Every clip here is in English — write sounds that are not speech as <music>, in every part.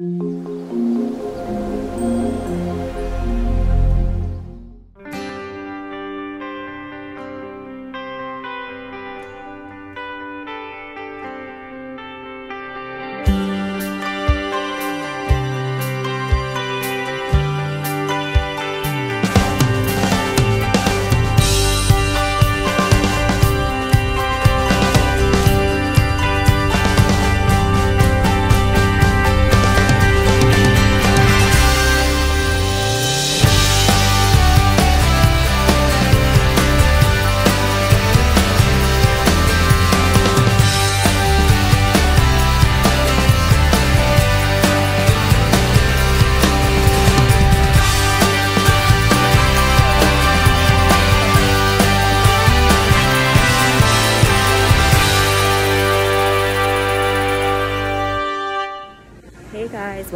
Hey guys,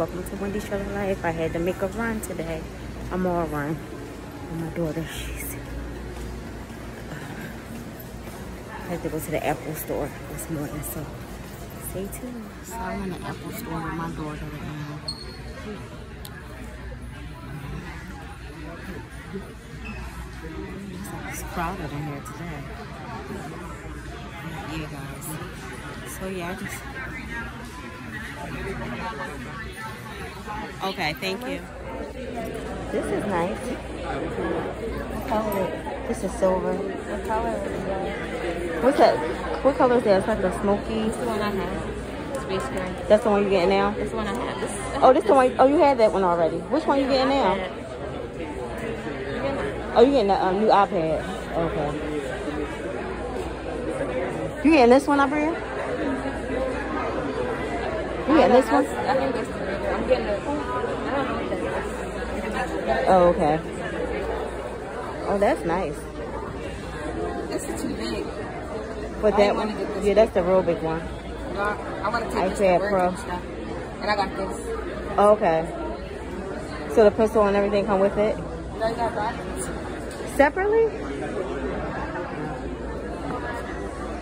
welcome to Wendy's Trail of Life. I had to make a run today. I'm all run. And my daughter, she's uh, I had to go to the Apple store this morning, so stay tuned. So I'm in the Apple store with my daughter now. It's crowded in here today. Yeah, guys. So yeah, I just Okay, thank you. This is nice. What color? This is silver. What color is that? What's that? What color is that? It's like a smoky. That's the one I have. Space gray. That's the one you getting now? That's the one I have. This, Oh, this the one. Oh, you had that one already. Which one you getting now? Oh, you getting a um, new iPad. Okay. You getting this one, Abria? You getting this one? I think it's I'm getting the. I don't know what that is. Oh, okay. Oh, that's nice. This is too big. But I that one, this yeah, that's the real big one. I want to take this iPad to work Pro. and stuff. And I got this. Oh, okay. So the pencil and everything come with it know, you got brackets. separately?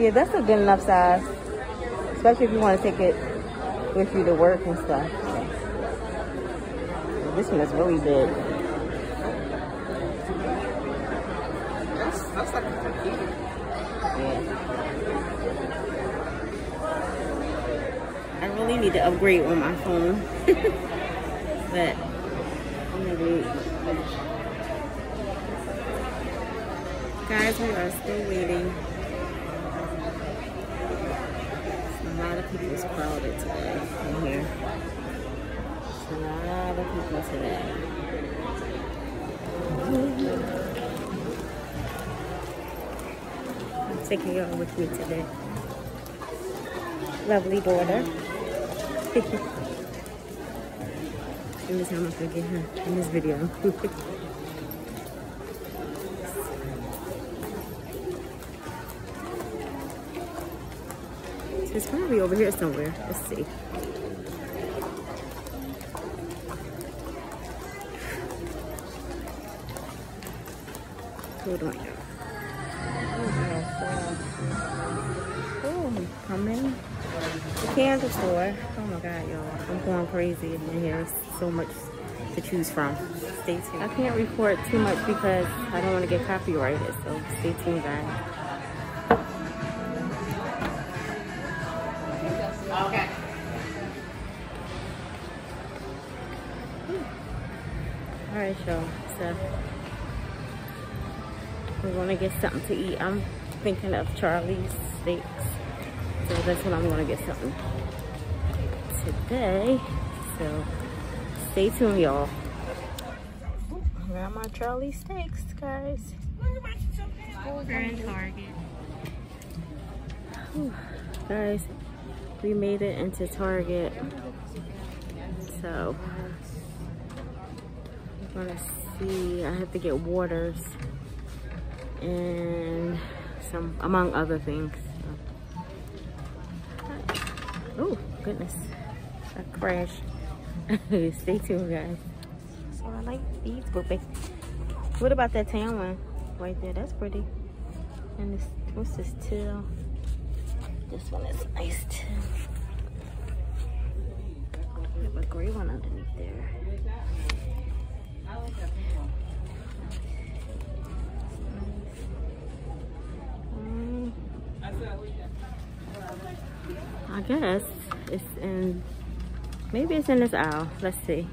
Yeah, that's a good enough size, especially if you want to take it with you to work and stuff. This one is really big. I really need to upgrade on my phone. <laughs> but I'm gonna wait. Guys, we are still waiting. A lot of people is crowded today in here. A lot of people today. I'm taking y'all with me today. Lovely daughter. and this time I'm gonna get her in this video. <laughs> It's probably over here somewhere. Let's see. Hold on, candle store. Oh my god, y'all. I'm going crazy in here. So much to choose from. Stay tuned. I can't report too much because I don't want to get copyrighted, so stay tuned, guys. Okay. Alright, y'all. So we're gonna get something to eat. I'm thinking of Charleys Steaks. So that's what I'm gonna get something today. So stay tuned, y'all. I got my Charlie Steaks, guys. We're in Target. Whew. Guys, we made it into Target. So I'm gonna see. I have to get waters and some, among other things. Oh goodness, I crashed. <laughs> Stay tuned, guys. So I like these boobies. What about that tan one right there? That's pretty. And this, what's this teal? This one is nice too. What about gray one underneath there. I guess it's in, maybe it's in this aisle. Let's see.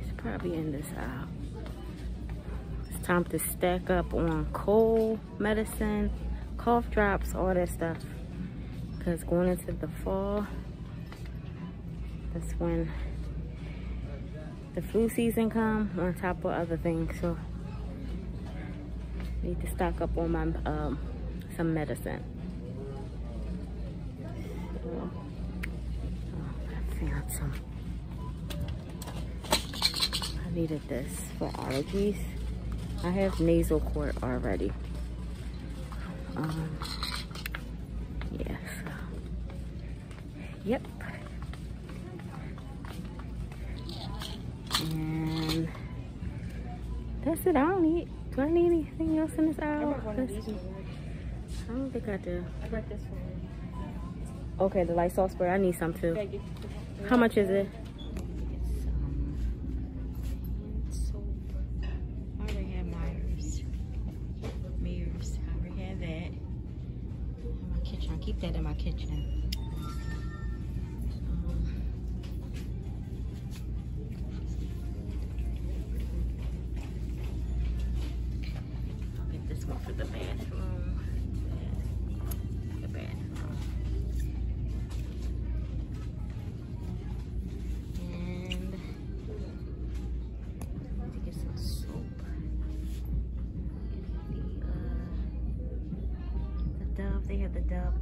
It's probably in this aisle. It's time to stack up on cold medicine, cough drops, all that stuff. Because going into the fall, that's when the flu season come on top of other things. So need to stock up on my um, some medicine. So, oh, I some. I needed this for allergies. I have Nasacort already. Um, yeah, so, yep. And that's it. I don't need. Do I need anything else in this aisle? I don't think I do. I got this one. Okay, the Lysol spray. I need some too. How much is it? Kitchen. I keep that in my kitchen. Um, get this one for the bathroom.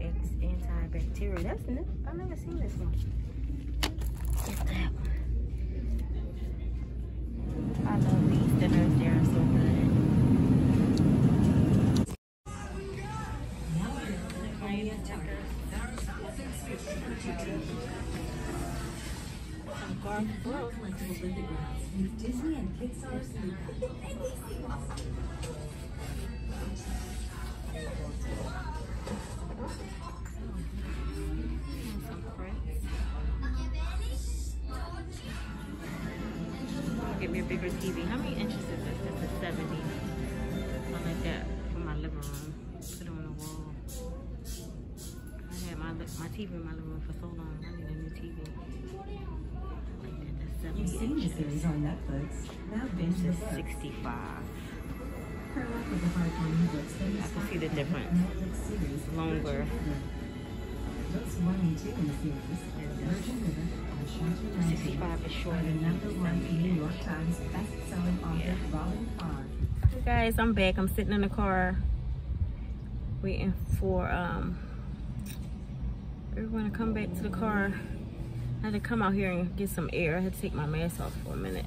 X antibacterial. That's new. I've never seen this one. Get that one. I love these dinners. They are so good. Some garlic broth. Disney and Pixar's Me a bigger TV. How many inches is this? This is 70. Something like that for my living room. Put it on the wall. I had my my TV in my living room for so long. I need a new TV. Like that. That's You've seen the series on Netflix. Now This is 65. Curl up with the heartwarming books that I can see the difference. Longer. Books one and two in the series, Virgin River and Shelter 65 is shorter are number one 70 New York Times best-selling author Yeah. Hey guys, I'm back. I'm sitting in the car waiting for um everyone to come back to the car. I had to come out here and get some air. I had to take my mask off for a minute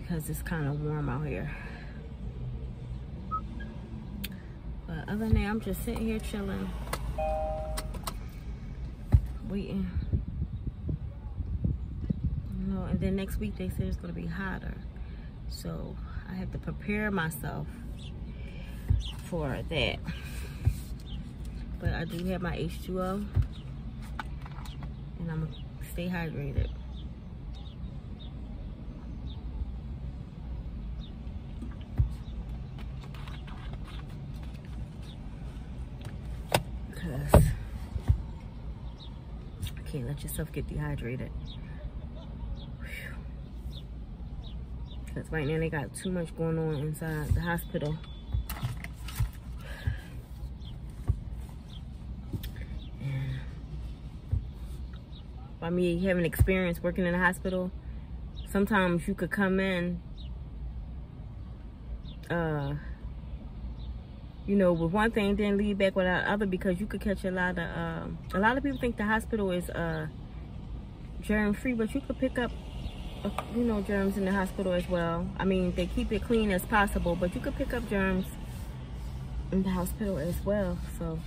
because it's kind of warm out here. But other than that, I'm just sitting here chilling, waiting. You and then next week they said it's gonna be hotter. So I have to prepare myself for that. But I do have my H2O and I'm gonna stay hydrated. Because I can't let yourself get dehydrated. Because right now they got too much going on inside the hospital. By me having experience working in a hospital, sometimes you could come in, uh, you know, with one thing, then leave back with the other because you could catch a lot of, um, a lot of people think the hospital is uh, germ free, but you could pick up uh, you know, germs in the hospital as well. I mean, they keep it clean as possible, but you could pick up germs in the hospital as well. So,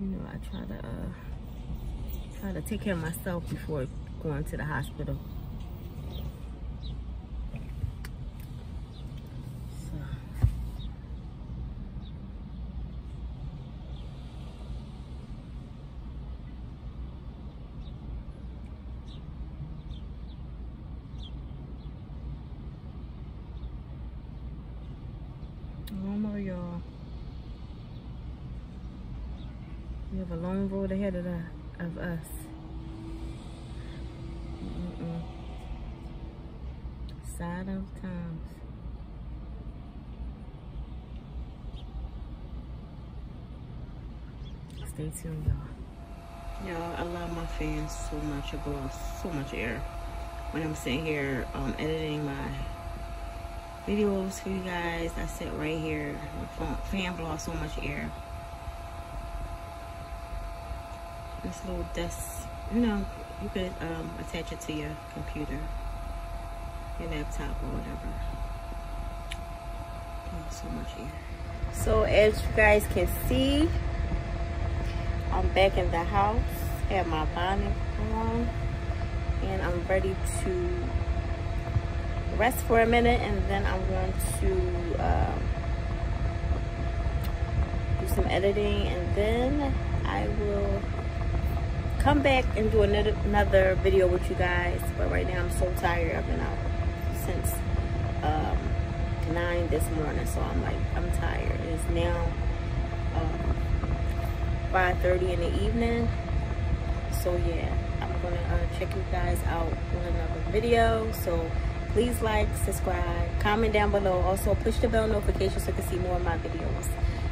you know, I try to uh, try to take care of myself before going to the hospital. So. have a long road ahead of, the, of us. Mm -mm. Side of times. Stay tuned, y'all. Y'all, I love my fans so much. It blows so much air. When I'm sitting here um, editing my videos for you guys, I sit right here. The fan blows so much air. This little desk, you know, you could um, attach it to your computer, your laptop or whatever. so much air. So as you guys can see, I'm back in the house, have my bonnet on, and I'm ready to rest for a minute, and then I'm going to um, do some editing, and then I will come back and do another, another video with you guys. But right now, I'm so tired. I've been out since um, 9 this morning, so I'm like, I'm tired. It's now 5.30 in the evening. So yeah, I'm gonna uh, check you guys out with another video. So please like, subscribe, comment down below. Also push the bell notification so you can see more of my videos.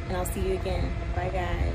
And I'll see you again. Bye guys.